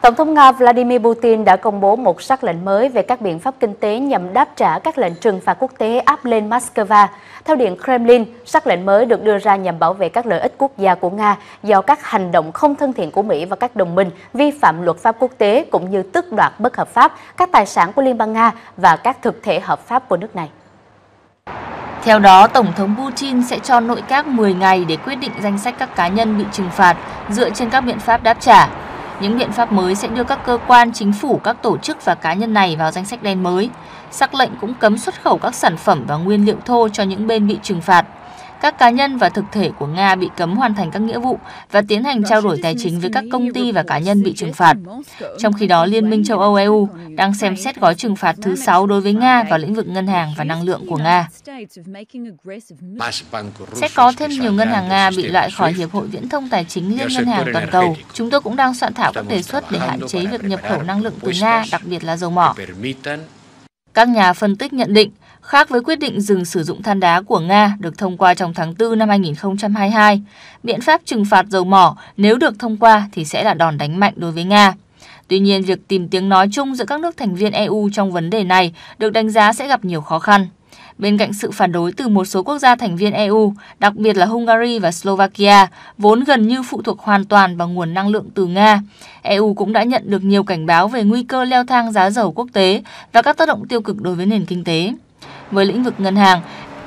Tổng thống Nga Vladimir Putin đã công bố một sắc lệnh mới về các biện pháp kinh tế nhằm đáp trả các lệnh trừng phạt quốc tế áp lên Moscow. Theo Điện Kremlin, sắc lệnh mới được đưa ra nhằm bảo vệ các lợi ích quốc gia của Nga do các hành động không thân thiện của Mỹ và các đồng minh vi phạm luật pháp quốc tế cũng như tước đoạt bất hợp pháp các tài sản của Liên bang Nga và các thực thể hợp pháp của nước này. Theo đó, Tổng thống Putin sẽ cho nội các 10 ngày để quyết định danh sách các cá nhân bị trừng phạt dựa trên các biện pháp đáp trả. Những biện pháp mới sẽ đưa các cơ quan, chính phủ, các tổ chức và cá nhân này vào danh sách đen mới. Sắc lệnh cũng cấm xuất khẩu các sản phẩm và nguyên liệu thô cho những bên bị trừng phạt. Các cá nhân và thực thể của Nga bị cấm hoàn thành các nghĩa vụ và tiến hành trao đổi tài chính với các công ty và cá nhân bị trừng phạt. Trong khi đó, Liên minh châu Âu EU đang xem xét gói trừng phạt thứ 6 đối với Nga vào lĩnh vực ngân hàng và năng lượng của Nga. Sẽ có thêm nhiều ngân hàng Nga bị loại khỏi Hiệp hội Viễn thông Tài chính Liên ngân hàng toàn cầu. Chúng tôi cũng đang soạn thảo các đề xuất để hạn chế việc nhập khẩu năng lượng từ Nga, đặc biệt là dầu mỏ. Các nhà phân tích nhận định, khác với quyết định dừng sử dụng than đá của Nga được thông qua trong tháng 4 năm 2022, biện pháp trừng phạt dầu mỏ nếu được thông qua thì sẽ là đòn đánh mạnh đối với Nga. Tuy nhiên, việc tìm tiếng nói chung giữa các nước thành viên EU trong vấn đề này được đánh giá sẽ gặp nhiều khó khăn. Bên cạnh sự phản đối từ một số quốc gia thành viên EU, đặc biệt là Hungary và Slovakia, vốn gần như phụ thuộc hoàn toàn vào nguồn năng lượng từ Nga, EU cũng đã nhận được nhiều cảnh báo về nguy cơ leo thang giá dầu quốc tế và các tác động tiêu cực đối với nền kinh tế. Với lĩnh vực ngân hàng,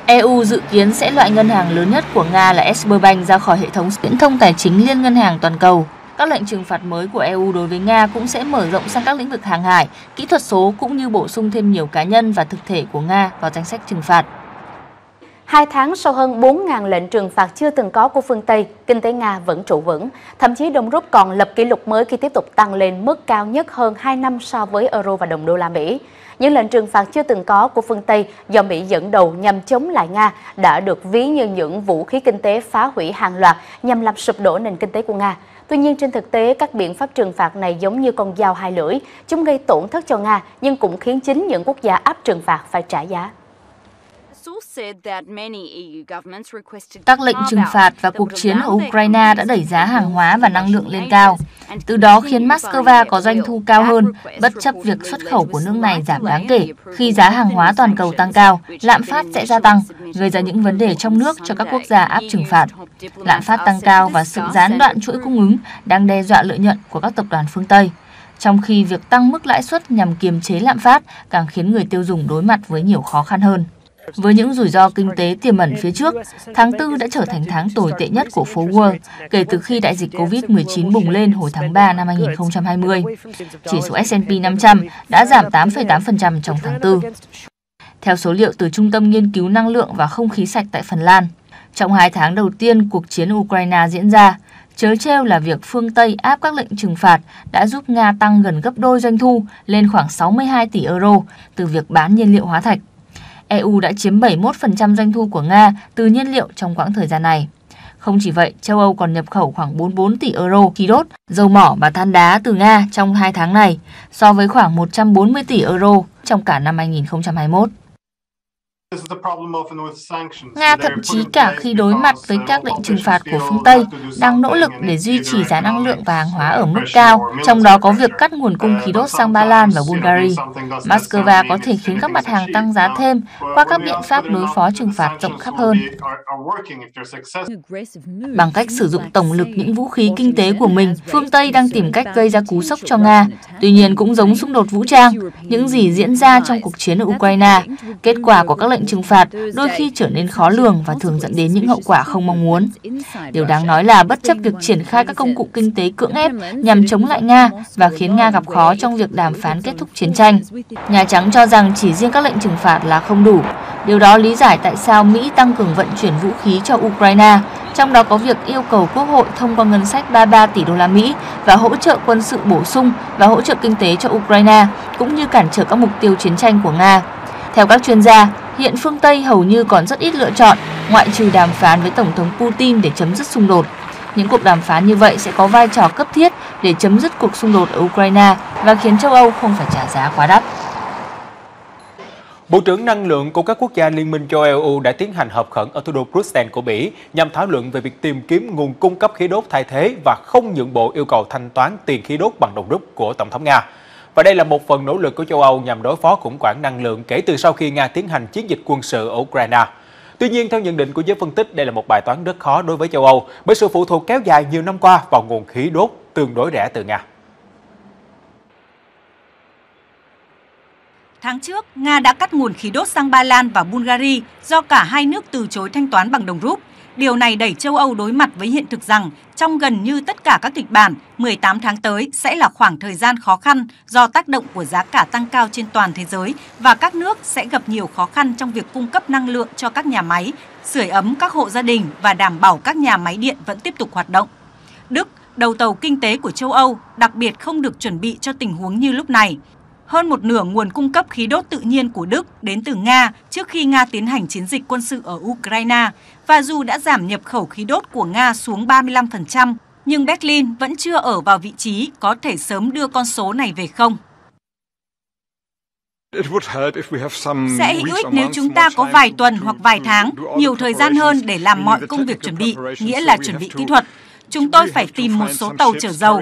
EU dự kiến sẽ loại ngân hàng lớn nhất của Nga là Sberbank ra khỏi hệ thống viễn thông tài chính liên ngân hàng toàn cầu. Các lệnh trừng phạt mới của EU đối với Nga cũng sẽ mở rộng sang các lĩnh vực hàng hải, kỹ thuật số cũng như bổ sung thêm nhiều cá nhân và thực thể của Nga vào danh sách trừng phạt. Hai tháng sau hơn 4.000 lệnh trừng phạt chưa từng có của phương Tây, kinh tế Nga vẫn trụ vững. Thậm chí đồng rút còn lập kỷ lục mới khi tiếp tục tăng lên mức cao nhất hơn 2 năm so với euro và đồng đô la Mỹ. Những lệnh trừng phạt chưa từng có của phương Tây do Mỹ dẫn đầu nhằm chống lại Nga đã được ví như những vũ khí kinh tế phá hủy hàng loạt nhằm làm sụp đổ nền kinh tế của Nga. Tuy nhiên trên thực tế, các biện pháp trừng phạt này giống như con dao hai lưỡi. Chúng gây tổn thất cho Nga, nhưng cũng khiến chính những quốc gia áp trừng phạt phải trả giá. Các lệnh trừng phạt và cuộc chiến ở Ukraine đã đẩy giá hàng hóa và năng lượng lên cao, từ đó khiến Moscow có doanh thu cao hơn, bất chấp việc xuất khẩu của nước này giảm đáng kể. Khi giá hàng hóa toàn cầu tăng cao, lạm phát sẽ gia tăng, gây ra những vấn đề trong nước cho các quốc gia áp trừng phạt. Lạm phát tăng cao và sự gián đoạn chuỗi cung ứng đang đe dọa lợi nhuận của các tập đoàn phương Tây trong khi việc tăng mức lãi suất nhằm kiềm chế lạm phát càng khiến người tiêu dùng đối mặt với nhiều khó khăn hơn. Với những rủi ro kinh tế tiềm ẩn phía trước, tháng 4 đã trở thành tháng tồi tệ nhất của phố Wall kể từ khi đại dịch COVID-19 bùng lên hồi tháng 3 năm 2020. Chỉ số S&P 500 đã giảm 8,8% trong tháng 4. Theo số liệu từ Trung tâm Nghiên cứu Năng lượng và Không khí sạch tại Phần Lan, trong hai tháng đầu tiên cuộc chiến Ukraine diễn ra, chớ treo là việc phương Tây áp các lệnh trừng phạt đã giúp Nga tăng gần gấp đôi doanh thu lên khoảng 62 tỷ euro từ việc bán nhiên liệu hóa thạch. EU đã chiếm 71% doanh thu của Nga từ nhiên liệu trong quãng thời gian này. Không chỉ vậy, châu Âu còn nhập khẩu khoảng 44 tỷ euro khí đốt, dầu mỏ và than đá từ Nga trong hai tháng này, so với khoảng 140 tỷ euro trong cả năm 2021. Nga thậm chí cả khi đối mặt với các lệnh trừng phạt của phương Tây đang nỗ lực để duy trì giá năng lượng và hàng hóa ở mức cao, trong đó có việc cắt nguồn cung khí đốt sang Ba Lan và Bulgaria. Moscow có thể khiến các mặt hàng tăng giá thêm qua các biện pháp đối phó trừng phạt rộng khắp hơn. Bằng cách sử dụng tổng lực những vũ khí kinh tế của mình, phương Tây đang tìm cách gây ra cú sốc cho Nga. Tuy nhiên cũng giống xung đột vũ trang, những gì diễn ra trong cuộc chiến ở Ukraine, kết quả của các lệnh lệnh trừng phạt đôi khi trở nên khó lường và thường dẫn đến những hậu quả không mong muốn. Điều đáng nói là bất chấp việc triển khai các công cụ kinh tế cưỡng ép nhằm chống lại Nga và khiến Nga gặp khó trong việc đàm phán kết thúc chiến tranh. Nhà Trắng cho rằng chỉ riêng các lệnh trừng phạt là không đủ. Điều đó lý giải tại sao Mỹ tăng cường vận chuyển vũ khí cho Ukraine, trong đó có việc yêu cầu Quốc hội thông qua ngân sách 33 tỷ đô la Mỹ và hỗ trợ quân sự bổ sung và hỗ trợ kinh tế cho Ukraine, cũng như cản trở các mục tiêu chiến tranh của Nga. Theo các chuyên gia, hiện phương Tây hầu như còn rất ít lựa chọn, ngoại trừ đàm phán với Tổng thống Putin để chấm dứt xung đột. Những cuộc đàm phán như vậy sẽ có vai trò cấp thiết để chấm dứt cuộc xung đột ở Ukraine và khiến châu Âu không phải trả giá quá đắt. Bộ trưởng Năng lượng của các quốc gia Liên minh châu Âu đã tiến hành họp khẩn ở thủ đô Bruxelles của Bỉ nhằm thảo luận về việc tìm kiếm nguồn cung cấp khí đốt thay thế và không nhượng bộ yêu cầu thanh toán tiền khí đốt bằng đồng rút của Tổng thống Nga. Và đây là một phần nỗ lực của châu Âu nhằm đối phó khủng hoảng năng lượng kể từ sau khi Nga tiến hành chiến dịch quân sự ở Ukraine. Tuy nhiên, theo nhận định của giới phân tích, đây là một bài toán rất khó đối với châu Âu bởi sự phụ thuộc kéo dài nhiều năm qua vào nguồn khí đốt tương đối rẻ từ Nga. Tháng trước, Nga đã cắt nguồn khí đốt sang Ba Lan và Bulgaria do cả hai nước từ chối thanh toán bằng đồng rúp. Điều này đẩy châu Âu đối mặt với hiện thực rằng trong gần như tất cả các kịch bản, 18 tháng tới sẽ là khoảng thời gian khó khăn do tác động của giá cả tăng cao trên toàn thế giới và các nước sẽ gặp nhiều khó khăn trong việc cung cấp năng lượng cho các nhà máy, sưởi ấm các hộ gia đình và đảm bảo các nhà máy điện vẫn tiếp tục hoạt động. Đức, đầu tàu kinh tế của châu Âu, đặc biệt không được chuẩn bị cho tình huống như lúc này. Hơn một nửa nguồn cung cấp khí đốt tự nhiên của Đức đến từ Nga trước khi Nga tiến hành chiến dịch quân sự ở Ukraine. Và dù đã giảm nhập khẩu khí đốt của Nga xuống 35%, nhưng Berlin vẫn chưa ở vào vị trí có thể sớm đưa con số này về không. Sẽ hữu ích nếu chúng ta có vài tuần hoặc vài tháng, nhiều thời gian hơn để làm mọi công việc chuẩn bị, nghĩa là chuẩn bị kỹ thuật, Chúng tôi phải tìm một số tàu chở dầu.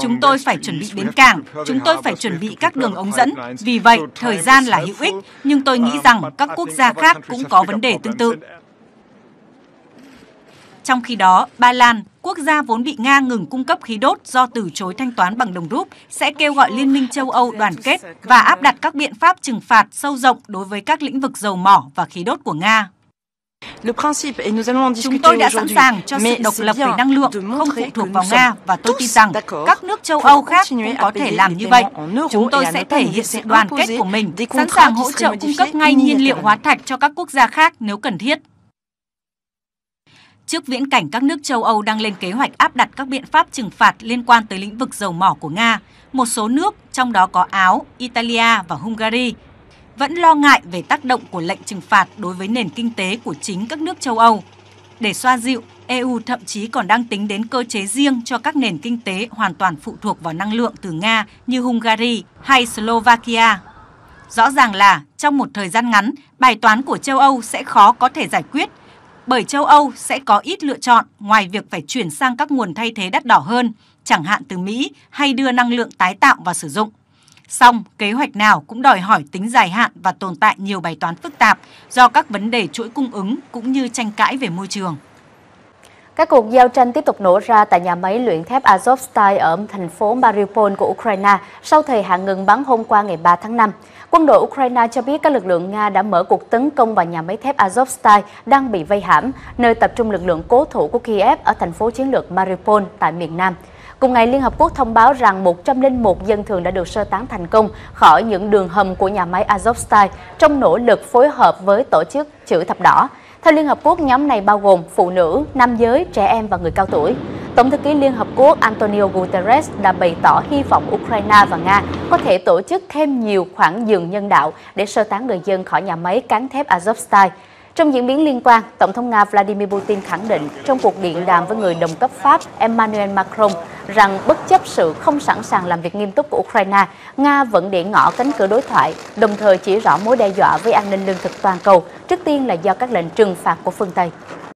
Chúng tôi phải chuẩn bị bến cảng. Chúng tôi phải chuẩn bị các đường ống dẫn. Vì vậy, thời gian là hữu ích, nhưng tôi nghĩ rằng các quốc gia khác cũng có vấn đề tương tự. Trong khi đó, Ba Lan, quốc gia vốn bị Nga ngừng cung cấp khí đốt do từ chối thanh toán bằng đồng rúp, sẽ kêu gọi Liên minh châu Âu đoàn kết và áp đặt các biện pháp trừng phạt sâu rộng đối với các lĩnh vực dầu mỏ và khí đốt của Nga. Chúng tôi đã sẵn sàng cho sự độc lập về năng lượng, không phụ thuộc vào Nga và tôi tin rằng các nước châu Âu khác cũng có thể làm như vậy. Chúng tôi sẽ thể hiện sự đoàn kết của mình, sẵn sàng hỗ trợ cung cấp ngay nhiên liệu hóa thạch cho các quốc gia khác nếu cần thiết. Trước viễn cảnh các nước châu Âu đang lên kế hoạch áp đặt các biện pháp trừng phạt liên quan tới lĩnh vực dầu mỏ của Nga, một số nước, trong đó có Áo, Italia và Hungary, vẫn lo ngại về tác động của lệnh trừng phạt đối với nền kinh tế của chính các nước châu Âu. Để xoa dịu, EU thậm chí còn đang tính đến cơ chế riêng cho các nền kinh tế hoàn toàn phụ thuộc vào năng lượng từ Nga như Hungary hay Slovakia. Rõ ràng là trong một thời gian ngắn, bài toán của châu Âu sẽ khó có thể giải quyết, bởi châu Âu sẽ có ít lựa chọn ngoài việc phải chuyển sang các nguồn thay thế đắt đỏ hơn, chẳng hạn từ Mỹ hay đưa năng lượng tái tạo vào sử dụng. Song, kế hoạch nào cũng đòi hỏi tính dài hạn và tồn tại nhiều bài toán phức tạp do các vấn đề chuỗi cung ứng cũng như tranh cãi về môi trường. Các cuộc giao tranh tiếp tục nổ ra tại nhà máy luyện thép Azovstal ở thành phố Mariupol của Ukraine sau thời hạn ngừng bắn hôm qua ngày 3 tháng 5. Quân đội Ukraine cho biết các lực lượng Nga đã mở cuộc tấn công vào nhà máy thép Azovstal đang bị vây hãm, nơi tập trung lực lượng cố thủ của Kiev ở thành phố chiến lược Mariupol tại miền Nam. Cùng ngày, Liên Hợp Quốc thông báo rằng 101 dân thường đã được sơ tán thành công khỏi những đường hầm của nhà máy Azovstal trong nỗ lực phối hợp với tổ chức Chữ Thập Đỏ. Theo Liên Hợp Quốc, nhóm này bao gồm phụ nữ, nam giới, trẻ em và người cao tuổi. Tổng thư ký Liên Hợp Quốc Antonio Guterres đã bày tỏ hy vọng Ukraine và Nga có thể tổ chức thêm nhiều khoảng giường nhân đạo để sơ tán người dân khỏi nhà máy cán thép Azovstal. Trong diễn biến liên quan, Tổng thống Nga Vladimir Putin khẳng định trong cuộc điện đàm với người đồng cấp Pháp Emmanuel Macron rằng bất chấp sự không sẵn sàng làm việc nghiêm túc của Ukraine, Nga vẫn để ngỏ cánh cửa đối thoại, đồng thời chỉ rõ mối đe dọa với an ninh lương thực toàn cầu, trước tiên là do các lệnh trừng phạt của phương Tây.